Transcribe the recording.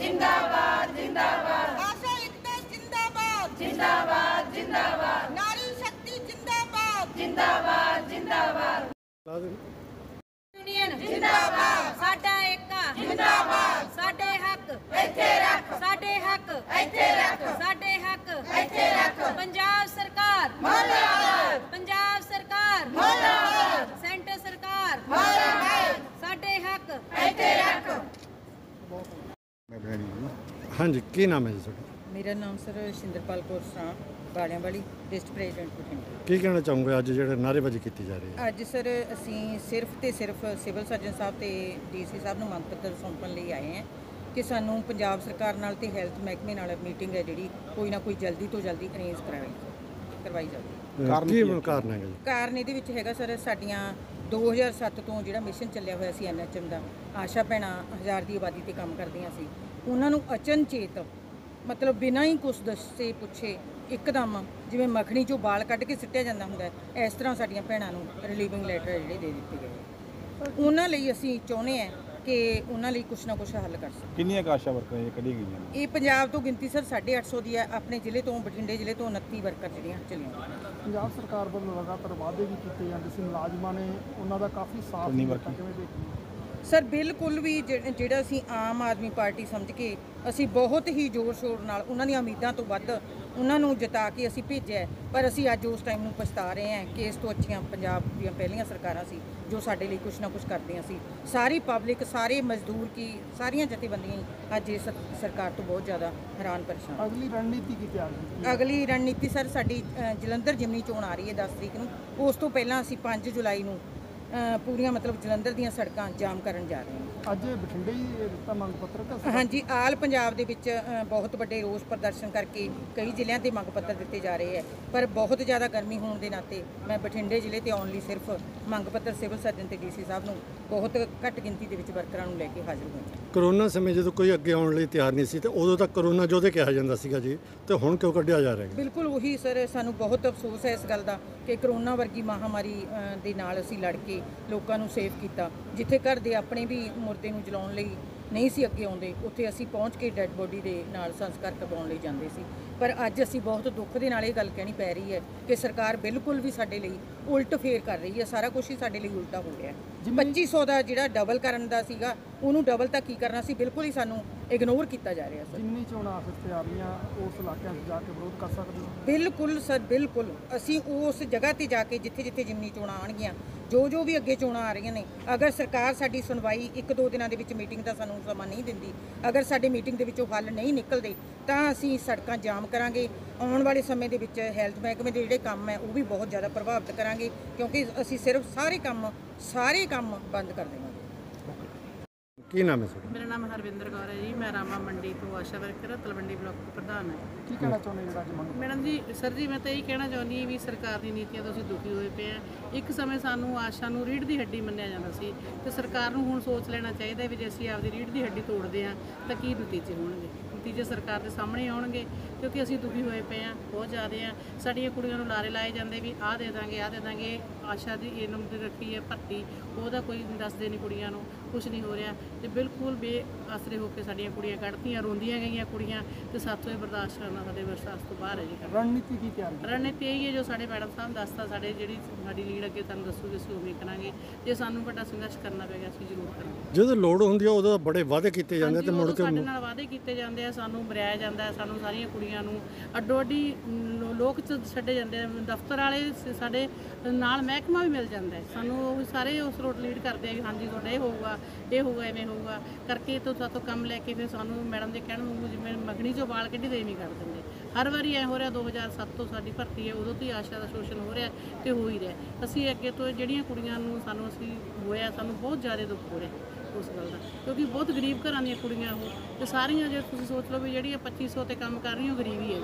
ਜਿੰਦਾਬਾਦ ਜਿੰਦਾਬਾਦ। ਆਸ਼ਾ ਇਕਤਾ ਜਿੰਦਾਬਾਦ। ਜਿੰਦਾਬਾਦ ਜਿੰਦਾਬਾਦ। ਨਾਰੀ ਸ਼ਕਤੀ ਜਿੰਦਾਬਾਦ। ਜਿੰਦਾਬਾਦ ਜਿੰਦਾਬਾਦ। ਯੂਨੀਅਨ ਜਿੰਦਾਬਾਦ। ਸਾਡਾ ਏਕਾ ਜਿੰਦਾਬਾਦ। ਸਾਡੇ ਹੱਕ। ਇੱਥੇ ਰੱਖ। ਸਾਡੇ ਹੱਕ। ਇੱਥੇ ਰੱਖ। ਸਾਡੇ ਹੱਕ। ਇੱਥੇ ਰੱਖ ਪੰਜਾਬ ਸਰਕਾਰ ਮੁਰਦਾਬਾਦ ਪੰਜਾਬ ਸਰਕਾਰ ਮੁਰਦਾਬਾਦ ਸੈਂਟਰ ਸਰਕਾਰ ਮੁਰਦਾਬਾਦ ਸਾਡੇ ਹੱਕ ਇੱਥੇ ਰੱਖ ਹਾਂਜੀ ਕੀ ਨਾਮ ਹੈ ਜੀ ਤੁਹਾਡਾ? ਮੇਰਾ ਨਾਮ ਸਰ ਸ਼ਿੰਦਰਪਾਲ ਕੌਰ ਸਾਂ ਬਾਲਿਆਂ ਵਾਲੀ ਡਿਸਟ੍ਰਿਕਟ ਪ੍ਰੈਜ਼ੀਡੈਂਟ ਬਠਿੰਡਾ। ਕੀ ਕਹਿਣਾ ਚਾਹੋਗੇ? ਅੱਜ ਜਿਹੜੇ ਨਾਅਰੇਬਾਜ਼ੀ ਕੀਤੀ ਜਾ ਰਹੀ ਹੈ। ਅੱਜ ਸਰ ਅਸੀਂ ਸਿਰਫ ਤੇ ਸਿਰਫ ਸਿਵਲ ਸਰਜਨ ਸਾਹਿਬ ਤੇ ਡੀਸੀ ਸਾਹਿਬ ਨੂੰ ਮੰਗ ਪੱਤਰ ਸੌਂਪਣ ਲਈ ਆਏ ਹਾਂ ਕਿ ਸਾਨੂੰ ਪੰਜਾਬ ਸਰਕਾਰ ਨਾਲ ਤੇ ਹੈਲਥ ਮਹਿਕਮੇ ਨਾਲ ਮੀਟਿੰਗ ਹੈ ਜਿਹੜੀ ਕੋਈ ਨਾ ਕੋਈ ਜਲਦੀ ਤੋਂ ਜਲਦੀ ਅਰੇਂਜ ਕਰਵਾਈ ਕਰਵਾਈ ਜਾਵੇ। ਅਹ ਕੀ ਕਾਰਨ ਹੈਗਾ ਜੀ? ਕਾਰਨ ਇਹਦੇ ਵਿੱਚ ਹੈਗਾ ਸਰ ਸਾਡੀਆਂ 2007 ਤੋਂ ਜਿਹੜਾ ਮਿਸ਼ਨ ਚੱਲਿਆ ਹੋਇਆ ਸੀ ਐਨਐਚਐਮ ਦਾ ਆਸ਼ਾ ਭੈਣਾਂ ਹਜ਼ਾਰ ਦੀ ਆਬਾਦੀ ਤੇ ਕੰਮ ਕਰਦੀਆਂ ਸੀ। ਉਹਨਾਂ ਨੂੰ ਅਚਨਚੇਤ ਮਤਲਬ ਬਿਨਾਂ ਹੀ ਕੁਛ ਦੱਸੇ ਪੁੱਛੇ ਇੱਕਦਮ ਜਿਵੇਂ ਮੱਖਣੀ ਚੋਂ ਵਾਲ ਕੱਢ ਕੇ ਸਿੱਟਿਆ ਜਾਂਦਾ ਹੁੰਦਾ ਇਸ ਤਰ੍ਹਾਂ ਸਾਡੀਆਂ ਭੈਣਾਂ ਨੂੰ ਰਿਲੀਵਿੰਗ ਲੈਟਰ ਜਿਹੜੇ ਦੇ ਦਿੱਤੇ ਗਏ। ਉਹਨਾਂ ਲਈ ਅਸੀਂ ਚਾਹੁੰਦੇ ਹਾਂ ਕਿ ਉਹਨਾਂ ਲਈ ਕੁਛ ਨਾ ਕੁਛ ਹੱਲ ਕਰ ਸਕਣ ਕਿੰਨੀਆਂ ਕੁ ਆਸ਼ਾ ਵਰਕਰਾਂ ਇਹ ਕੱਢੀਆਂ ਗਈਆਂ ਨੇ ਇਹ ਪੰਜਾਬ ਤੋਂ ਗਿਣਤੀ ਸਰ 850 ਦੀ ਹੈ ਆਪਣੇ ਜ਼ਿਲ੍ਹੇ ਤੋਂ ਬਠਿੰਡੇ ਜ਼ਿਲ੍ਹੇ ਤੋਂ 29 ਵਰਕਰ ਜਿਹੜੀਆਂ ਚਲੀਆਂ ਪੰਜਾਬ ਸਰਕਾਰ ਵੱਲੋਂ ਲਗਾਤਾਰ ਵਾਅਦੇ ਵੀ ਕੀਤੇ ਜਾਂਦੇ ਸੀ ਮੁਲਾਜ਼ਮਾਂ ਨੇ ਉਹਨਾਂ ਦਾ ਕਾਫੀ ਸਾਥ ਵਰਕੀ। ਕਿਵੇਂ ਦੇਖਦੇ ਹੋ? ਸਰ ਬਿਲਕੁਲ ਵੀ ਜਿਹ- ਜਿਹੜਾ ਅਸੀਂ ਆਮ ਆਦਮੀ ਪਾਰਟੀ ਸਮਝ ਕੇ ਅਸੀਂ ਬਹੁਤ ਹੀ ਜ਼ੋਰ ਸ਼ੋਰ ਨਾਲ ਉਹਨਾਂ ਦੀਆਂ ਉਮੀਦਾਂ ਤੋਂ ਵੱਧ ਉਹਨਾਂ ਨੂੰ ਜਿਤਾ ਕੇ ਅਸੀਂ ਭੇਜਿਆ ਹੈ। ਪਰ ਅਸੀਂ ਅੱਜ ਉਸ ਟਾਈਮ ਨੂੰ ਪਛਤਾ ਰਹੇ ਹਾਂ ਕਿ ਇਸ ਤੋਂ ਅੱਛੀਆਂ ਪੰਜਾਬ ਦੀਆਂ ਪਹਿਲੀਆਂ ਸਰਕਾਰਾਂ ਸੀ ਜੋ ਸਾਡੇ ਲਈ ਕੁਝ ਨਾ ਕੁਝ ਕਰਦੀਆਂ ਸੀ ਸਾਰੀ ਪਬਲਿਕ ਸਾਰੇ ਮਜ਼ਦੂਰ ਕੀ ਸਾਰੀਆਂ ਜਥੇਬੰਦੀਆਂ ਹੀ ਅੱਜ ਇਸ ਸਰਕਾਰ ਤੋਂ ਬਹੁਤ ਜ਼ਿਆਦਾ ਹੈਰਾਨ ਪਰੇਸ਼ਾਨ ਅਗਲੀ ਰਣਨੀਤੀ ਕੀ ਤਿਆਰ ਕੀਤੀ ਹੈ? ਅਗਲੀ ਰਣਨੀਤੀ ਸਰ ਸਾਡੀ ਅ, ਜਲੰਧਰ ਜਿਮਨੀ ਚੋਣ ਆ ਰਹੀ ਹੈ 10 ਤਰੀਕ ਨੂੰ ਉਸ ਤੋਂ ਪਹਿਲਾਂ ਅਸੀਂ 5 ਜੁਲਾਈ ਨੂੰ ਪੂਰੀਆਂ ਮਤਲਬ ਜਲੰਧਰ ਦੀਆਂ ਸੜਕਾਂ ਜਾਮ ਕਰਨ ਜਾ ਰਹੇ ਹਾਂ ਅੱਜ ਬਠਿੰਡੇ ਹੀ ਇਹ ਦਿੱਤਾ ਮੰਗ ਪੱਤਰ ਕਿ ਹਾਂਜੀ ਆਲ ਪੰਜਾਬ ਦੇ ਵਿੱਚ ਅ, ਬਹੁਤ ਵੱਡੇ ਰੋਸ ਪ੍ਰਦਰਸ਼ਨ ਕਰਕੇ ਕਈ ਜ਼ਿਲ੍ਹਿਆਂ ਤੇ ਮੰਗ ਪੱਤਰ ਦਿੱਤੇ ਜਾ ਰਹੇ ਹੈ। ਪਰ ਬਹੁਤ ਜ਼ਿਆਦਾ ਗਰਮੀ ਹੋਣ ਦੇ ਨਾਤੇ ਮੈਂ ਬਠਿੰਡੇ ਜ਼ਿਲ੍ਹੇ ਤੇ ਆਉਣ ਲਈ ਸਿਰਫ ਮੰਗ ਪੱਤਰ ਸਿਵਲ ਸਰਜਨ ਤੇ ਡੀਸੀ ਸਾਹਿਬ ਨੂੰ ਬਹੁਤ ਘੱਟ ਗਿਣਤੀ ਦੇ ਵਿੱਚ ਵਰਕਰਾਂ ਨੂੰ ਲੈ ਕੇ ਹਾਜ਼ਰ ਹੋਏ ਕਰੋਨਾ ਸਮੇਂ ਜਦੋਂ ਕੋਈ ਅੱਗੇ ਆਉਣ ਲਈ ਤਿਆਰ ਨਹੀਂ ਸੀ ਤੇ ਉਦੋਂ ਤੱਕ ਕਰੋਨਾ ਯੋਧੇ ਕਿਹਾ ਜਾਂਦਾ ਸੀਗਾ ਜੀ ਤੇ ਹੁਣ ਕਿਉਂ ਕੱਢਿਆ ਜਾ ਰਿਹਾ ਹੈ ਬਿਲਕੁਲ ਉਹੀ ਸਰ ਸਾਨੂੰ ਬਹੁਤ ਅਫਸੋਸ ਹੈ ਇਸ ਗੱਲ ਦਾ ਕਿ ਕਰੋਨਾ ਵਰਗੀ ਮਹਾਮਾਰੀ ਅ, ਦੇ ਨਾਲ ਅਸੀਂ ਲੜ ਕੇ ਲੋਕਾਂ ਨੂੰ ਸੇਵ ਕੀਤਾ ਜਿੱਥੇ ਘਰ ਦੇ ਆਪਣੇ ਵੀ ਮੁਰਦੇ ਨੂੰ ਜਲਾਉਣ ਲਈ ਨਹੀਂ ਸੀ ਅੱਗੇ ਆਉਂਦੇ, ਉੱਥੇ ਅਸੀਂ ਪਹੁੰਚ ਕੇ ਡੈੱਡ ਬੋਡੀ ਦੇ ਨਾਲ ਸੰਸਕਾਰ ਕਰਵਾਉਣ ਲਈ ਜਾਂਦੇ ਸੀ। ਪਰ ਅੱਜ ਅਸੀਂ ਬਹੁਤ ਦੁੱਖ ਦੇ ਨਾਲ ਇਹ ਗੱਲ ਕਹਿਣੀ ਪੈ ਰਹੀ ਹੈ ਕਿ ਸਰਕਾਰ ਬਿਲਕੁਲ ਵੀ ਸਾਡੇ ਲਈ ਉਲਟ ਫੇਰ ਕਰ ਰਹੀ ਹੈ ਸਾਰਾ ਕੁਝ ਹੀ ਸਾਡੇ ਲਈ ਉਲਟਾ ਹੋ ਰਿਹਾ ਹੈ। 2500 ਦਾ ਜਿਹੜਾ ਡਬਲ ਕਰਨ ਦਾ ਸੀਗਾ ਉਹਨੂੰ ਡਬਲ ਤਾਂ ਕੀ ਕਰਨਾ ਸੀ? ਬਿਲਕੁਲ ਹੀ ਸਾਨੂੰ ਇਗਨੋਰ ਕੀਤਾ ਜਾ ਰਿਹਾ ਸਰ। ਜਿੰਨੀ ਚੋਣਾਂ ਆ ਸਕਦੇ ਆ ਰਹੀਆਂ ਉਸ ਇਲਾਕਿਆਂ 'ਚ ਜਾ ਕੇ ਵਿਰੋਧ ਕਰ ਸਕਦੇ ਹੋ? ਬਿਲਕੁਲ ਸਰ ਬਿਲਕੁਲ। ਅਸੀਂ ਉਸ ਜਗ੍ਹਾ ਤੇ ਜਾ ਕੇ ਜਿੱਥੇ ਜਿੱਥੇ ਜਿਮਨੀ ਚੋਣਾਂ ਆਣਗੀਆਂ ਜੋ ਜੋ ਵੀ ਅੱਗੇ ਚੋਣਾਂ ਆ ਰਹੀਆਂ ਨੇ ਅਗਰ ਸਰਕਾਰ ਸਾਡੀ ਸੁਣਵਾਈ ਇੱਕ ਦੋ ਦਿਨਾਂ ਦੇ ਵਿੱਚ ਮੀਟਿੰਗ ਦਾ ਸਾਨੂੰ ਸਮਾਂ ਨਹੀਂ ਦਿੰਦੀ ਅਗਰ ਸਾਡੀ ਮੀਟਿੰਗ ਦੇ ਵਿੱਚੋਂ ਹੱਲ ਨਹੀਂ ਨਿਕਲਦੇ ਤਾਂ ਅਸੀਂ ਸੜਕਾਂ ਜਾਮ ਕਰਾਂਗੇ, ਆਉਣ ਵਾਲੇ ਸਮੇਂ ਦੇ ਵਿੱਚ ਹੈਲਥ ਮਹਿਕਮੇ ਦੇ ਜਿਹੜੇ ਕੰਮ ਹੈ, ਉਹ ਵੀ ਬਹੁਤ ਜ਼ਿਆਦਾ ਪ੍ਰਭਾਵਿਤ ਕਰਾਂਗੇ, ਕਿਉਂਕਿ ਅਸੀਂ ਸਿਰਫ ਸਾਰੇ ਕੰਮ ਸਾਰੇ ਕੰਮ ਬੰਦ ਕਰ ਦੇਵਾਂਗੇ। ਕੀ ਨਾਮ ਹੈ ਤੁਹਾਡਾ? ਮੇਰਾ ਨਾਮ ਹਰਵਿੰਦਰ ਕੌਰ ਹੈ ਜੀ ਮੈਂ ਰਾਮਾ ਮੰਡੀ ਤੋਂ ਆਸ਼ਾ ਵਰਕਰ ਤਲਵੰਡੀ ਬਲਾਕ ਤੋਂ ਪ੍ਰਧਾਨ ਹਾਂ। ਕੀ ਕਹਿਣਾ ਚਾਹੁੰਦੇ ਜਿਹੜਾ ਅੱਜ ਮੰਗ ਮੈਡਮ ਜੀ ਸਰ ਜੀ ਮੈਂ ਤਾਂ ਇਹ ਕਹਿਣਾ ਚਾਹੁੰਦੀ ਹਾਂ ਵੀ ਸਰਕਾਰ ਦੀ ਨੀਤੀਆਂ ਤੋਂ ਅਸੀਂ ਦੁਖੀ ਹੋਏ ਪਏ ਆ ਇੱਕ ਸਮੇਂ ਸਾਨੂੰ ਆਸ਼ਾ ਨੂੰ ਰੀੜ ਦੀ ਹੱਡੀ ਮੰਨਿਆ ਜਾਂਦਾ ਸੀ ਤੇ ਸਰਕਾਰ ਨੂੰ ਹੁਣ ਸੋਚ ਲੈਣਾ ਚਾਹੀਦਾ ਵੀ ਜੇ ਅਸੀਂ ਆਪਦੀ ਰੀੜ ਦੀ ਹੱਡੀ ਤੋੜਦੇ ਆ ਤਾਂ ਕੀ ਨਤੀਜੇ ਹੋਣਗੇ? ਨਤੀਜੇ ਸਰਕਾਰ ਦੇ ਸਾਹਮਣੇ ਆਉਣਗੇ ਕਿਉਂਕਿ ਅਸੀਂ ਦੁਖੀ ਹੋਏ ਪਏ ਆ ਬਹੁਤ ਜ਼ਿਆਦਾ ਆ ਸਾਡੀਆਂ ਕੁੜੀਆਂ ਨੂੰ ਲਾਰੇ ਲਾਏ ਜਾਂਦੇ ਵੀ ਆਹ ਦੇ ਦਾਂਗੇ ਆਹ ਦੇ ਦਾਂਗੇ ਆਸ਼ਾ ਦੀ ਇਹ ਨੰਬਰ ਰੱਖੀ ਹੈ ਭਰਤੀ ਉਹਦਾ ਕੋਈ ਦੱਸਦੇ ਨਹੀਂ ਕੁੜੀਆਂ ਨੂੰ। ਕੁਝ ਨਹੀਂ ਹੋ ਰਿਹਾ ਤੇ ਬਿਲਕੁਲ ਬੇਆਸਰੇ ਹੋ ਕੇ ਸਾਡੀਆਂ ਕੁੜੀਆਂ ਕੱਢਤੀਆਂ ਰੋਂਦੀਆਂ ਗਈਆਂ ਕੁੜੀਆਂ ਤੇ ਸਾਥੋਂ ਇਹ ਬਰਦਾਸ਼ਤ ਕਰਨਾ ਸਾਡੇ ਬਰਦਾਸ਼ਤ ਤੋਂ ਬਾਹਰ ਹੈ ਜੀ। ਰਣਨੀਤੀ ਕੀ ਤਿਆਰ ਰਣਨੀਤੀ ਇਹੀ ਹੈ ਜੋ ਸਾਡੇ ਮੈਡਮ ਸਾਹਿਬ ਦੱਸਤਾ ਸਾਡੇ ਜਿਹੜੀ ਸਾਡੀ ਲੀਡ ਅੱਗੇ ਤੁਹਾਨੂੰ ਦੱਸੂਗੇ ਅਸੀਂ ਉਵੇਂ ਕਰਾਂਗੇ। ਜੇ ਸਾਨੂੰ ਵੱਡਾ ਸੰਘਰਸ਼ ਕਰਨਾ ਪਏਗਾ ਅਸੀਂ ਜ਼ਰੂਰ ਕਰਾਂਗੇ। ਜਦੋਂ ਲੋੜ ਹੁੰਦੀ ਹੈ ਉਦੋਂ ਬੜੇ ਵਾਅਦੇ ਕੀਤੇ ਜਾਂਦੇ ਤੇ ਮੁੜ ਕੇ ਸਾਡੇ ਨਾਲ ਵਾਅਦੇ ਕੀਤੇ ਜਾਂਦੇ ਆ ਸਾਨੂੰ ਮਰਿਆਇਆ ਜਾਂਦਾ ਹੈ ਸਾਨੂੰ ਸਾਰੀਆਂ ਕੁੜੀਆਂ ਨੂੰ ਅੱਡੋ ਅੱਡੀ ਲੋਕ ਚ ਛੱਡੇ ਜਾਂਦੇ ਆ ਦਫ਼ਤਰ ਵਾਲੇ ਸਾਡੇ ਨਾਲ ਮਹਿਕਮਾ ਵੀ ਮਿਲ ਜਾਂਦਾ ਹੈ। ਸਾਨੂੰ ਉਹ ਸਾਰੇ ਉਸ ਰੋਡ ਲੀਡ ਕਰਦੇ ਆ ਵੀ ਹਾਂਜੀ ਤੁਹਾਡਾ ਇਹ ਹੋਊਗਾ ਇਹ ਹੋਊਗਾ, ਐਵੇਂ ਹੋਊਗਾ। ਕਰਕੇ ਤੋਂ ਸਾਤੋਂ ਕੰਮ ਲੈ ਕੇ ਫਿਰ ਸਾਨੂੰ ਮੈਡਮ ਦੇ ਕਹਿਣ ਨੂੰ ਜਿਵੇਂ ਮਗਣੀ ਚੋਂ ਵਾਲ ਕੱਢੀ ਦੇ ਨਹੀਂ ਕਰ ਦਿੰਦੇ। ਹਰ ਵਾਰੀ ਐ ਹੋ ਰਿਹਾ 2007 ਤੋਂ ਸਾਡੀ ਭਰਤੀ ਹੈ, ਉਦੋਂ ਤੋਂ ਹੀ ਆਸ਼ਾ ਦਾ ਸ਼ੋਸ਼ਣ ਹੋ ਰਿਹਾ ਤੇ ਹੋ ਹੀ ਰਿਹਾ। ਅਸੀਂ ਅੱਗੇ ਤੋਂ ਜਿਹੜੀਆਂ ਕੁੜੀਆਂ ਨੂੰ ਸਾਨੂੰ ਅਸੀਂ ਹੋਇਆ, ਸਾਨੂੰ ਬਹੁਤ ਜ਼ਿਆਦਾ ਦੁੱਖ ਹੋ ਰਿਹਾ ਉਸ ਗੱਲ ਦਾ। ਕਿਉਂਕਿ ਬਹੁਤ ਗਰੀਬ ਘਰਾਂ ਦੀਆਂ ਕੁੜੀਆਂ ਉਹ ਤੇ ਸਾਰੀਆਂ ਜੇ ਤੁਸੀਂ ਸੋਚ ਲਓ ਵੀ ਜਿਹੜੀਆਂ 2500 ਤੇ ਕੰਮ ਕਰ ਰਹੀ ਹੋ ਗਰੀਬ ਹੀ ਹੈ।